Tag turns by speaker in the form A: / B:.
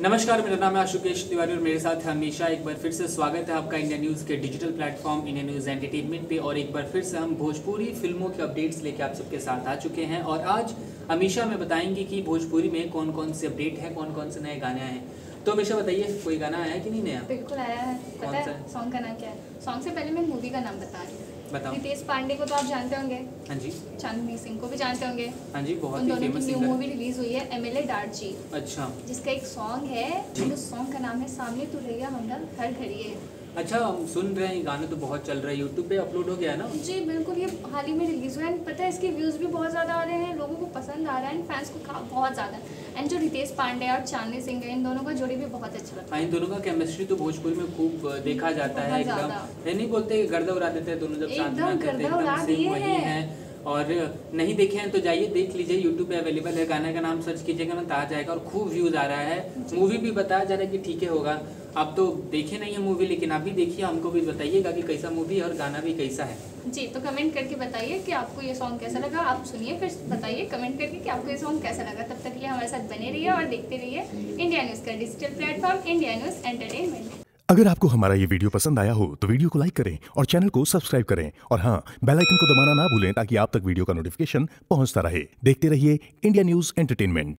A: नमस्कार, मेरा नाम है आशुकेश तिवारी और मेरे साथ हमेशा। एक बार फिर से स्वागत है आपका इंडिया न्यूज़ के digital platform, India news entertainment पे। और एक बार फिर से हम भोजपुरी फ़िल्मों के अपडेट्स लेके आप सबके साथ आ चुके हैं। और आज हमेशा हमें बताएँगे कि भोजपुरी में कौन कौन से अपडेट हैं कौन कौन से नए गाने हैं। तो हमेशा बताइए कोई गाना आया कि नहीं नया?
B: बिल्कुल आया है। पता है? सॉन्ग का नाम क्या है? सॉन्ग से पहले मैं मूवी का नाम बता रही हूँ।
A: बताओ।
B: रितेश पांडे को तो आप जानते होंगे।
A: हाँ जी।
B: चांदनी सिंह को भी जानते होंगे।
A: हाँ जी बहुत
B: उन
A: ही
B: दोनों की
A: फ़ेमस
B: न्यू मूवी रिलीज़ हुई है एमएलए डार्ची
A: अच्छा।
B: जिसका एक सॉन्ग है
A: जी।
B: सॉन्ग का नाम है सामने तू रहिया हमरा हर घड़ी है।
A: अच्छा हम सुन रहे हैं गाना तो बहुत चल रहा है यूट्यूब पे अपलोड हो गया ना?
B: जी बिल्कुल ये हाल ही में रिलीज़ हुआ है। पता है इसके व्यूज़ भी बहुत ज़्यादा आ रहे हैं लोगों को पसंद आ रहा है फैंस को बहुत ज़्यादा। एंड जो रितेश पांडे और चांदनी सिंह है इन दोनों का जोड़ी भी बहुत अच्छा लगता
A: है इन दोनों का केमिस्ट्री तो भोजपुरी में खूब देखा जाता है एकदम। नहीं बोलते कि गर्दा उड़ा देते हैं दोनों जब साथ में
B: एकदम
A: आते हैं। और नहीं देखे हैं तो जाइए, देख लीजिए यूट्यूब पे अवेलेबल है, गाने का नाम सर्च कीजिएगा, ना तो आ जाएगा और खूब व्यूज़ आ रहा है। मूवी भी बताया जा रहा है कि ठीक है होगा। आप तो देखे नहीं है मूवी लेकिन आप भी देखिए, हमको भी बताइएगा कि कैसा मूवी और गाना भी कैसा है।
B: जी तो कमेंट करके बताइए कि आपको ये सॉन्ग कैसा लगा। आप सुनिए फिर बताइए कमेंट करके कि आपको ये सॉन्ग कैसा लगा। तब तक लिए हमारे साथ बने रहिए और देखते रहिए इंडिया न्यूज़ का digital platform India news entertainment
C: अगर आपको हमारा ये वीडियो पसंद आया हो तो वीडियो को लाइक करें और चैनल को सब्सक्राइब करें। और हाँ बेल आइकन को दबाना ना भूलें ताकि आप तक वीडियो का नोटिफिकेशन पहुँचता रहे। देखते रहिए इंडिया न्यूज़ एंटरटेनमेंट।